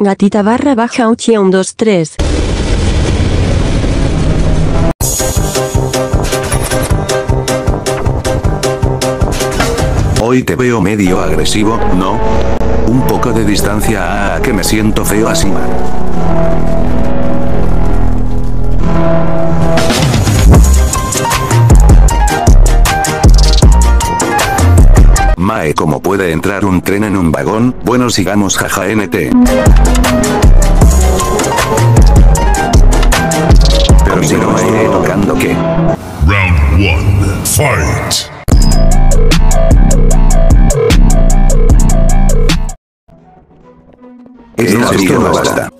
Gatita barra baja uchi 1 2 3. Hoy te veo medio agresivo, ¿no? Un poco de distancia a que me siento feo así Mae, ¿cómo puede entrar un tren en un vagón? Bueno, sigamos, jaja NT. Pero si no me tocando qué. Round one, fight. Esto no basta.